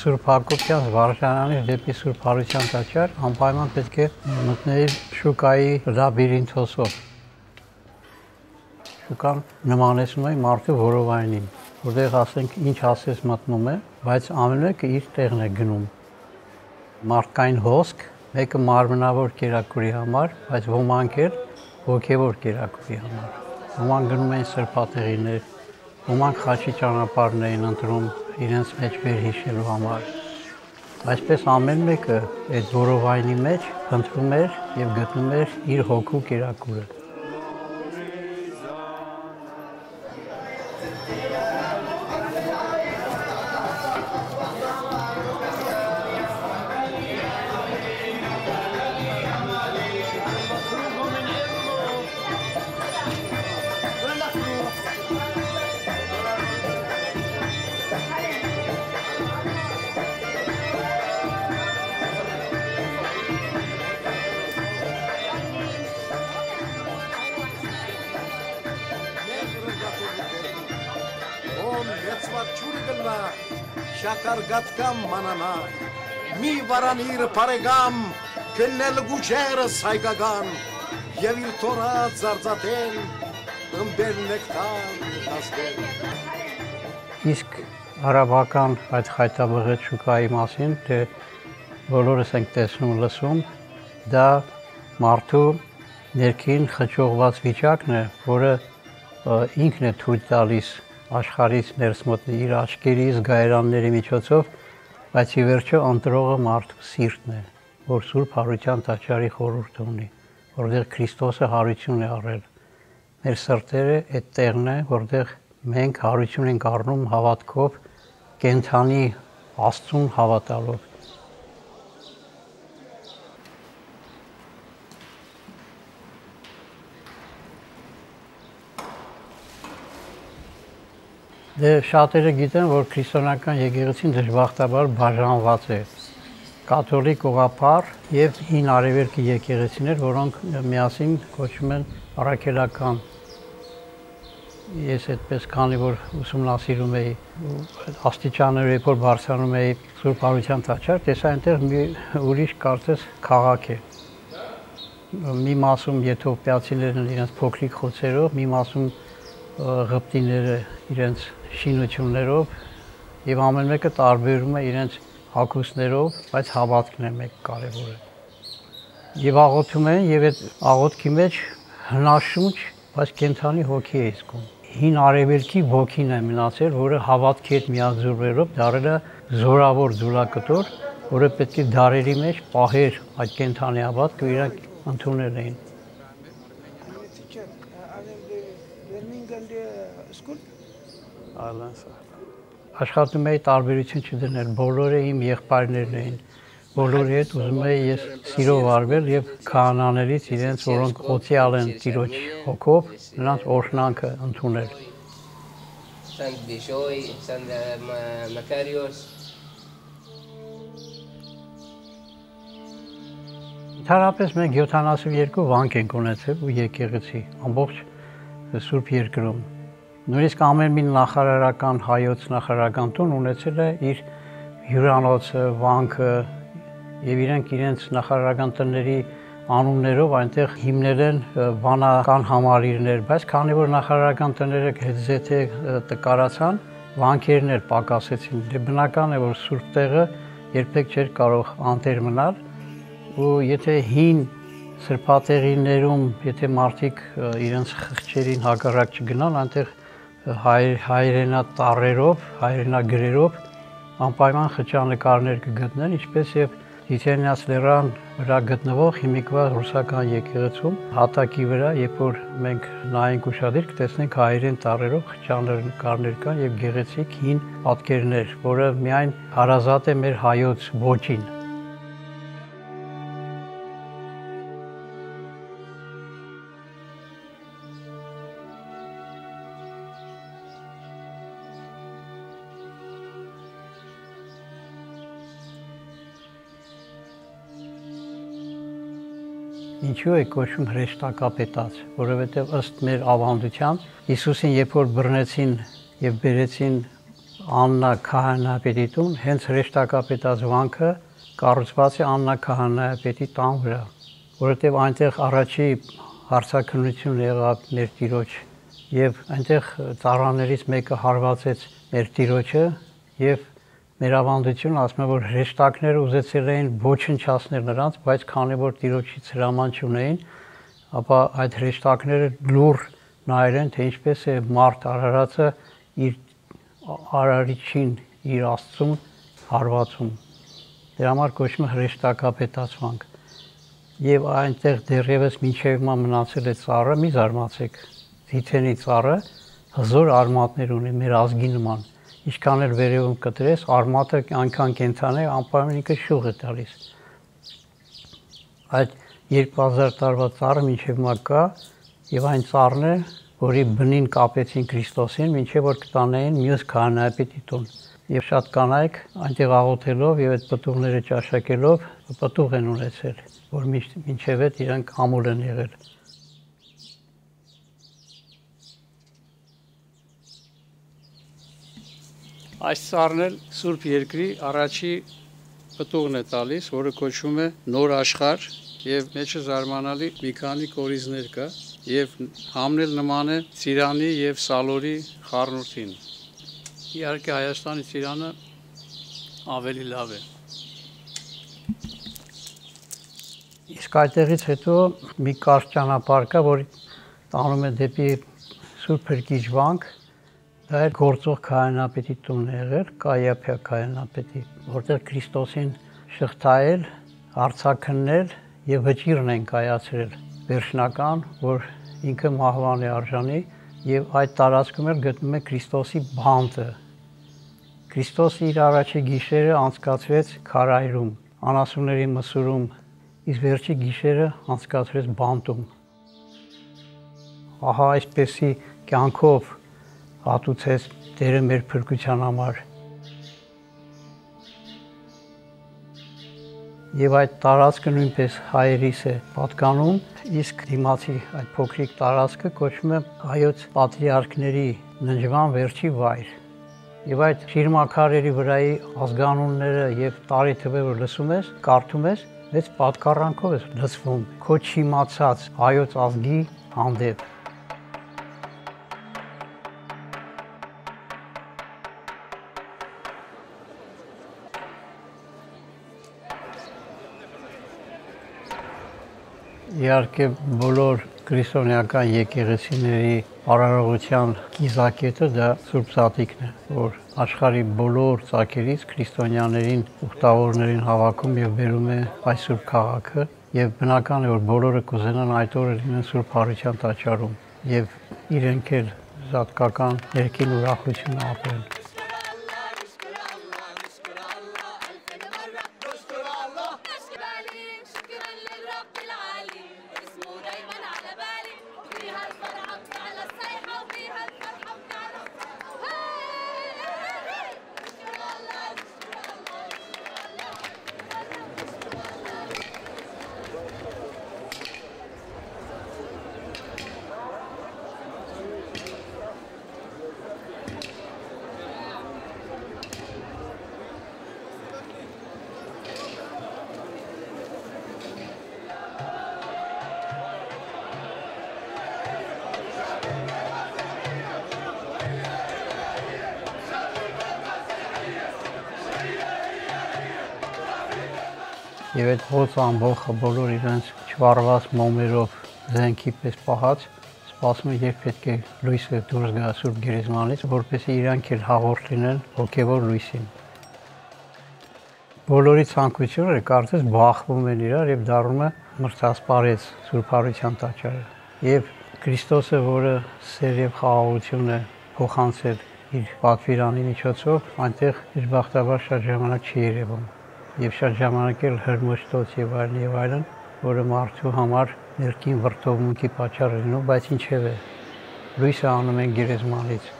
Սուրբ Հակոբյան վարժանանից դեպի Սուրբ Հարության տաճար անպայման պետք է մտնել շուկայի լաբիրինթոսով։ Շուկան նմանեցնում է մարդու որովայնին, որտեղ ասենք ինչ ասես մտնում է, բայց ամեն մեկը իր տեղն է գնում։ Մարդկային հոսք, մեկը մարմնավոր կերակուրի համար, բայց ոմանք էլ հոգևոր կերակուրի համար։ Ոմանք գնում են սրբատեղիներ, ոմանք խաչի ճանապարհն էին ընտրում իրենց մեջ վերհիշելու համար։ Այսպես ամեն մեկը այդ որովայնի մեջ ընտրում էր եւ գտնում էր իր հոգու կերակուրը։ շակարգատ կամ մանանա, մի վարանիր պարեգամ, կննել գուջերը սայգագան, և իր թորա ձարձատեն, ըմբեր նեկտան հասկեն։ Իսկ արաբական այդ խայտաբղետ շուկայի մասին, թե բոլորս ենք տեսնում, լսում, դա մարդու ներքին խճողված վիճակն է, որը ինքն է թույլ տալիս աշխարհից ներս մտնել իր աչքերի զգայարանների միջոցով, բայց ի վերջո ընտրողը մարդու սիրտն է, որ Սուրբ Հարության տաճարի խորհուրդ ունի, որտեղ Քրիստոսը հարություն է առել։ Մեր սրտերը այդ տեղն է, որտեղ մենք հարություն ենք առնում հավատքով, կենթանի Աստծուն հավատալով։ Դե շատերը գիտեն, որ քրիստոնեական եկեղեցին դժբախտաբար բաժանված է կաթոլիկ ուղափառ եւ հին արևելքի եկեղեցիներ, որոնք միասին կոչվում են առաքելական։ Ես այդպես քանի որ ուսումնասիրում էի աստիճանները, երբ որ բարձրանում էի Սուրբ Արության տաճար, տեսա այնտեղ մի ուրիշ կարծես քաղաք է։ Մի մասում եթովպիացիներն իրենց փոքրիկ խոցերով, մի մասում ղպտիները իրենց շինություններով եւ ամեն մեկը տարբերում է իրենց հակուսներով, բայց հավատքն է մեկ կարևորը։ Եվ աղոթում են եւ այդ աղոթքի մեջ հնաշունչ, բայց կենթանի հոգի է զգում։ Հին արևելքի ոգին է մնացել, որը հավատքի հետ միաձուլվելով դարել է զորավոր ձուլակտոր, որը պետք է դարերի մեջ պահեր այդ կենթանի հավատքը իրանք ընդունել էին։ Ալանսա։ Աշխատում էի տարբերություն չդնել, բոլորը իմ եղբայրներն էին։ Բոլորի հետ ուզում էի ես սիրով արվել եւ քահանաներից իրենց, որոնք օցիալ են Տիրոջ հոգով, նրանց օրհնանքը ընդունել։ Սանտ Բիշոյ, Սանտ Մակարիոս, Ընդհանրապես մենք 72 վանք ենք ունեցել ու եկեղեցի ամբողջ Սուրբ Երկրում։ Նույնիսկ ամեն մի նախարարական հայոց նախարարական տուն ունեցել է իր հյուրանոցը, վանքը եւ իրենք իրենց նախարարական տների անուններով այնտեղ հիմնել են վանական համալիրներ, բայց քանի որ նախարարական տները հետզեթե տկարացան, վանքերն էլ պակասեցին։ Դե բնական է որ սուրբ տեղը երբեք չէր կարող անտեր մնալ ու եթե հին սրբատեղիներում, եթե մարդիկ իրենց խղճերին հակառակ չգնան, այնտեղ հայ, հայրենա տարերով, հայրենա գրերով անպայման խճանկարներ կգտնեն, ինչպես եւ Տիցենիաց լեռան վրա գտնվող հիմիկվա ռուսական եկեղեցում հատակի վրա, երբ որ մենք նայենք ուշադիր, կտեսնենք հայերեն տարերով խճանկարներ կան եւ գեղեցիկ հին պատկերներ, որը միայն հարազատ է մեր հայոց ոչին։ Ինչու է կոչվում հրեշտակապետած, որովհետև ըստ մեր ավանդության Հիսուսին երբ որ բռնեցին եւ բերեցին Աննա Քահանայապետի տուն, հենց հրեշտակապետած վանքը կառուցված է Աննա Քահանայապետի տան վրա, որովհետև այնտեղ առաջի հարցակնություն եղավ մեր տիրոջ եւ այնտեղ ծառաներից մեկը հարվածեց մեր տիրոջը եւ մեր ավանդությունը ասում է որ հրեշտակները ուզեցել էին ոչնչացնել նրանց, բայց քանի որ տիրոջից հրաման չունեին, ապա այդ հրեշտակները լուր նայել են թե ինչպես է մարդ արարածը իր արարիչին, իր աստծուն հարվածում։ Դրա համար կոչվում է հրեշտակապետացվանք։ Եվ այնտեղ դեռևս մինչև հիմա մնացել է ծառը, մի զարմացեք, Թիթենի ծառը հզոր արմատներ ունի մեր ազգի նման։ Ինչքան էլ վերևում կտրես, արմատը այնքան կենթան է, անպայման ինքը շուղ է տալիս։ Այդ 2000 տարվա ծառը մինչև հիմա կա եւ այն ծառն է, որի բնին կապեցին Քրիստոսին, մինչև որ կտանեին մյուս քահանայապետի տուն։ Եվ շատ կանայք այնտեղ աղոթելով եւ այդ պտուղները ճաշակելով պտուղ են ունեցել, որ մինչև այդ իրանք ամուլ են եղել։ Այս ծառն էլ Սուրբ Երկրի առաջի պտուղն է տալիս, որը կոչվում է նոր աշխարհ եւ մեջը զարմանալի մի քանի կորիզներ կա եւ համնել նման է Ծիրանի եւ Սալորի խառնուրդին։ Իհարկե Հայաստանի Ծիրանը ավելի լավ է։ Իսկ այդտեղից հետո մի կարճ ճանապարհ կա, որ տանում է դեպի Սուրբ Փրկիչ վանք, դա է գործող քահանապետի տունն եղել, Կայապյա քահանապետի, որտեղ Քրիստոսին շղթայել, արցակննել եւ վճիրն են կայացրել վերջնական, որ ինքը մահվան է արժանի եւ այդ տարածքում էլ գտնում է Քրիստոսի բանտը։ Քրիստոսը իր առաջի գիշերը անցկացրեց քարայրում, անասունների մսուրում, իսկ վերջի գիշերը անցկացրեց բանտում։ Ահա այսպեսի կյանքով հատուցեց Տերը մեր փրկության համար։ Եվ այդ տարածքը նույնպես հայերիս է պատկանում, իսկ դիմացի այդ փոքրիկ տարածքը կոչվում է հայոց պատրիարքների ննջման վերջի վայր։ Եվ այդ շիրմաքարերի վրայի ազգանունները եւ տարի թվերը լսում ես, կարդում ես, մեծ պատկառանքով ես լսվում քո չիմացած հայոց ազգի հանդեպ իհարկե բոլոր քրիստոնեական եկեղեցիների արարողության կիզակետը դա Սուրբ Սատիկն է, որ աշխարի բոլոր ցակերից քրիստոնյաներին ուխտավորներին հավաքում եւ բերում է այս Սուրբ քաղաքը եւ բնական է որ բոլորը կուզենան այդ օրը լինեն Սուրբ Հարության տաճարում եւ իրենք էլ զատկական ներքին ուրախություն ապրեն ողջ ամբողջը բոլոր իրենց չվարված մոմերով զենքի պես պահած սպասում երբ պետք է լույսը դուրս գա Սուրբ Գերեզմանից, որպեսզի իրանք էլ հաղորդ լինեն հոգևոր լույսին։ Բոլորի ցանկությունները կարծես բախվում են իրար եւ դառնում է մրցասպարեց Սուրբ Հարության տաճարը։ Եվ Քրիստոսը, որը սեր եւ խաղաղություն է փոխանցել իր պատվիրանի միջոցով, այնտեղ իր բախտաբար շատ ժամանակ չի երևում եւ շատ ժամանակ էլ հրմշտոց եւ այլն եւ այլն, որը մարդու համար ներքին վրթովմունքի պատճառ լինում, բայց ինչևէ լույսը անում են գերեզմանից։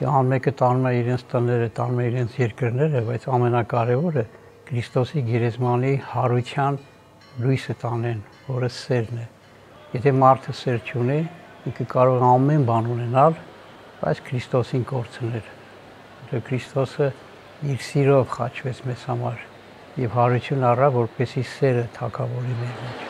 Յան մեկը տանում է իրենց տները, տանում է իրենց երկրները, բայց ամենակարևորը Քրիստոսի գերեզմանի հարության լույսը տանեն, որը սերն է։ Եթե մարդը սեր չունի, ինքը կարող է ամեն բան ունենալ, բայց Քրիստոսին կորցնել։ որտեղ Քրիստոսը իր սիրով խաչվեց մեզ համար եւ հարություն առա, որպեսի սերը թակավորի մեր մեջ։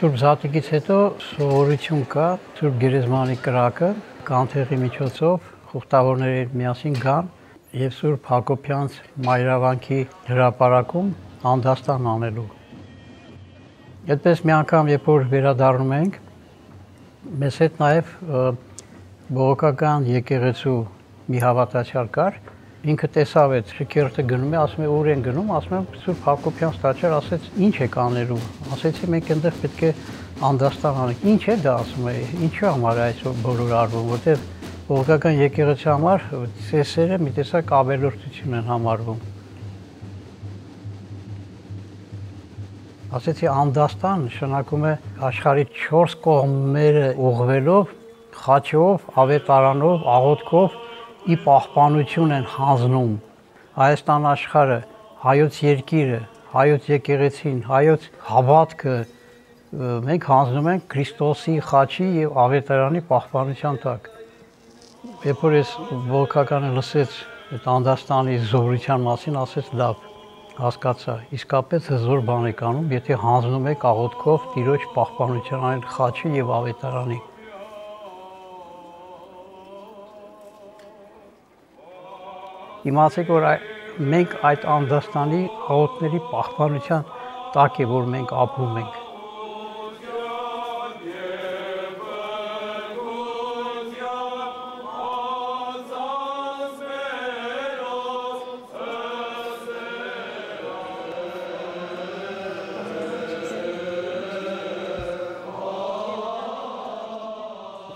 Սուրբ Զատիկից հետո սովորություն կա Սուրբ Գերեզմանի կրակը կանթեղի միջոցով խուխտավորների միասին գան եւ Սուրբ Հակոբյանց մայրավանքի հրապարակում անդաստան անելու։ Այդպես մի անգամ երբ որ վերադառնում ենք մեզ հետ նաեւ բողոքական եկեղեցու մի հավատացյալ կար, ինքը տեսավ այդ շքերթը գնում է, ասում է ուր են գնում, ասում եմ Սուրբ Հակոբյան ստաճար, ասեց ինչ եք անելու։ Ասեցի մենք այնտեղ պետք է անդաստան անենք։ Ինչ է դա ասում է, ինչու համար է այս բոլոր արվում, որտեղ ողգական եկեղեցի համար ծեսերը մի տեսակ ավելորդություն են համարվում։ Ասեցի անդաստան նշանակում է աշխարհի 4 կողմերը ուղղվելով, խաչով, ավետարանով, աղոթքով ի պահպանություն են հանձնում Հայաստան աշխարհը, հայոց երկիրը, հայոց եկեղեցին, հայոց հավատքը մենք հանձնում ենք Քրիստոսի խաչի եւ ավետարանի պահպանության տակ։ Երբ որ ես ողքականը լսեց այդ անդաստանի զորության մասին, ասեց լավ, հասկացա, իսկապես հզոր բան եք անում, եթե հանձնում եք աղոթքով Տիրոջ պահպանության այն խաչի եւ ավետարանի։ իմացեք որ մենք այդ անդաստանի հաղորդների պահպանության տակ է որ մենք ապրում ենք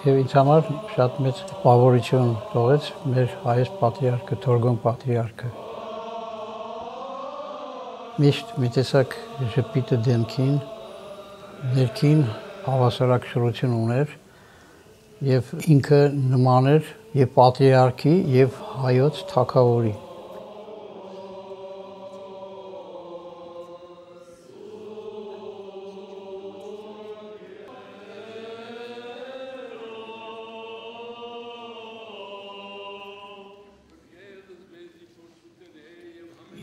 եւ ինձ համար շատ մեծ բավարարություն թողեց մեր հայոց պատրիարքը Թորգոն պատրիարքը միշտ մի տեսակ ժպիտը դեմքին ներքին հավասարակշռություն ուներ եւ ինքը նման էր եւ պատրիարքի եւ հայոց թակավորի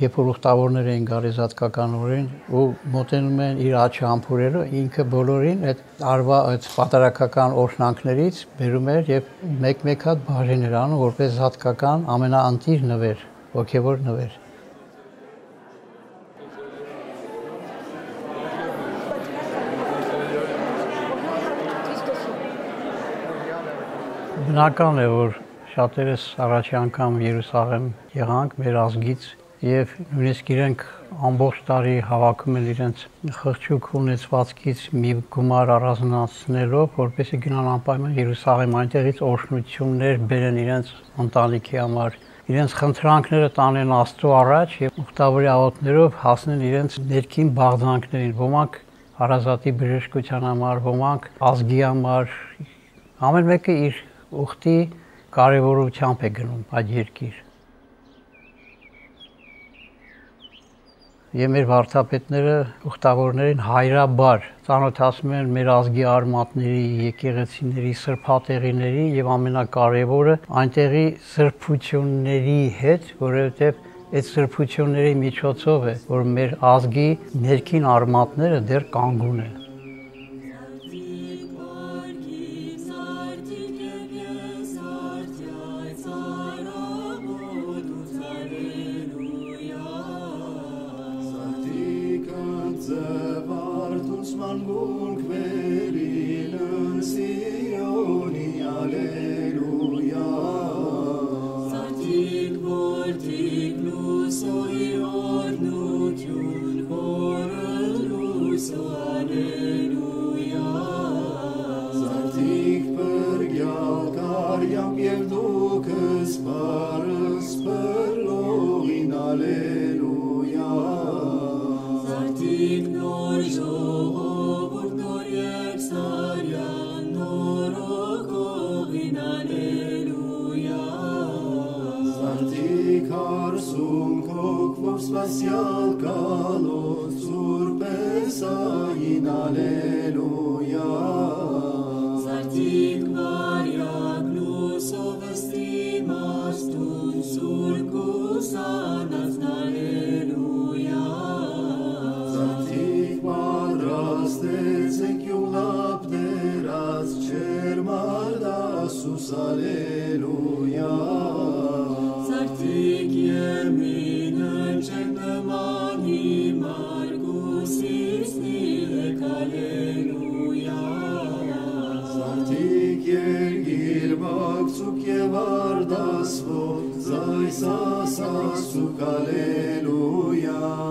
երբ որ ուխտավորներ էին գալիս հատկականորեն ու մոտենում են իր աչի համբուրելու ինքը բոլորին այդ արվա այդ պատարակական օրհնանքներից բերում էր եւ մեկ-մեկ հատ բաժին էր անում որպես հատկական ամենաանտիր նվեր ոգևոր նվեր բնական է որ շատերս առաջի անգամ Երուսաղեմ եղանք մեր ազգից եւ նույնիսկ իրենք ամբողջ տարի հավաքում են իրենց խղճուկ ունեցվածքից մի գումար առանձնացնելով, որպեսզի գնան անպայման Երուսաղեմ այնտեղից օրհնություններ բերեն իրենց ընտանիքի համար իրենց խնդրանքները տանեն Աստծո առաջ եւ ուխտավորի աղոթներով հասնեն իրենց ներքին բաղձանքներին։ Ոմանք հարազատի բժշկության համար, ոմանք ազգի համար, ամեն մեկը իր ուխտի կարևորությամբ է գնում այդ երկիր։ եւ մեր վարչապետները ուխտավորներին հայրաբար ծանոթացնում են մեր ազգի արմատների, եկեղեցիների, սրբատեղիների եւ ամենակարևորը այնտեղի սրբությունների հետ, որովհետեւ այդ սրբությունների միջոցով է, որ մեր ազգի ներքին արմատները դեռ կանգուն են։ sus aleluya Sertik yemine cennamani margus isnilek aleluya Sertik yergir baksuk yevardas vo zaysa sasuk aleluya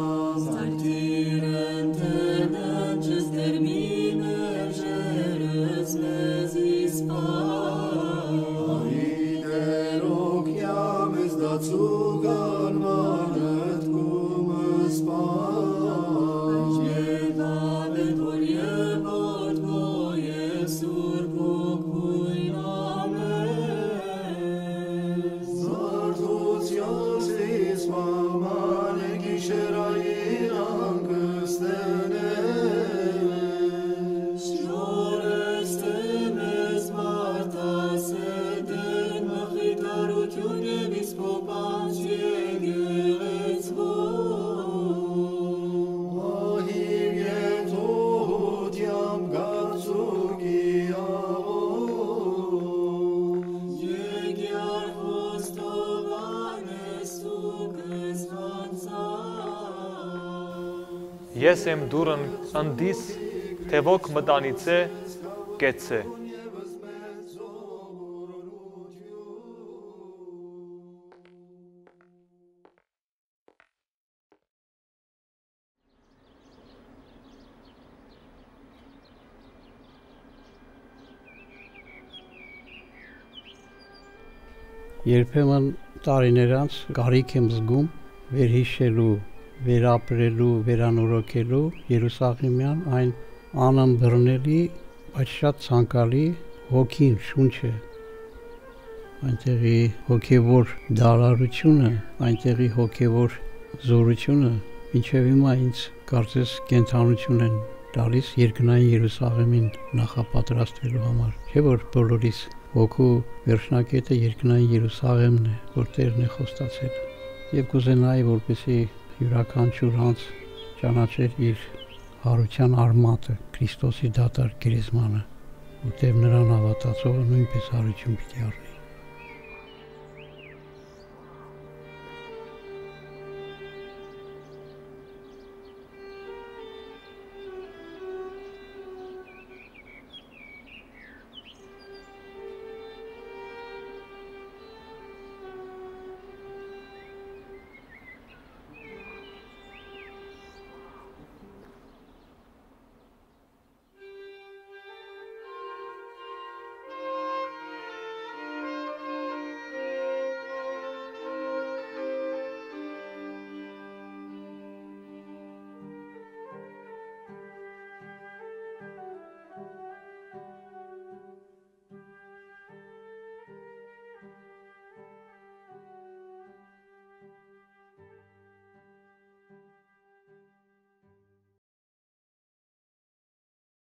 Ես եմ դուրն ընդիս, թե ոք մտանից է, կեցե։ Երբեմն տարիներ անց գարիք եմ զգում վերհիշելու, վերապրելու, վերանորոգելու Երուսաղեմյան այն անըմբռնելի, բայց շատ ցանկալի հոգին, շունչը այնտեղի հոգևոր դարարությունը, այնտեղի հոգևոր զորությունը ինչև հիմա ինձ կարծես կենթանություն են տալիս երկնային Երուսաղեմին նախապատրաստվելու համար։ Չէ՞ որ բոլորիս հոգու վերջնակետը երկնային Երուսաղեմն է, որ Տերն է խոստացել։ Եվ կուզենայի, որպեսի յուրաքանչյուր անձ ճանաչեր իր հարության արմատը, Քրիստոսի դատար գերեզմանը, որտեղ նրան հավատացողը նույնպես հարություն պիտի առնի։